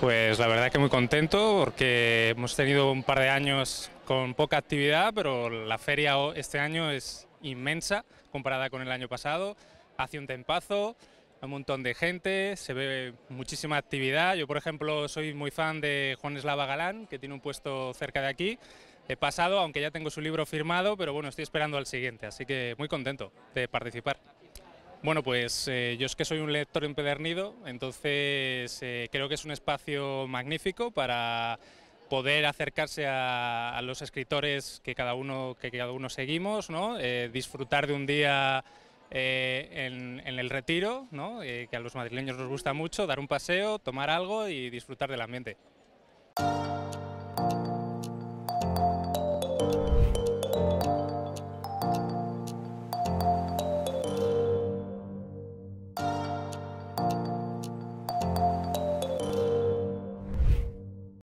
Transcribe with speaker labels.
Speaker 1: Pues la verdad que muy contento porque hemos tenido un par de años con poca actividad, pero la feria este año es inmensa comparada con el año pasado. Hace un tempazo, un montón de gente, se ve muchísima actividad. Yo, por ejemplo, soy muy fan de Juan Eslava Galán, que tiene un puesto cerca de aquí. He pasado, aunque ya tengo su libro firmado, pero bueno, estoy esperando al siguiente, así que muy contento de participar. Bueno, pues eh, yo es que soy un lector empedernido, entonces eh, creo que es un espacio magnífico para poder acercarse a, los escritores que cada uno, que cada uno seguimos, ¿no? Eh, disfrutar de un día en, el retiro, que a los madrileños nos gusta mucho, dar un paseo, tomar algo y disfrutar del ambiente.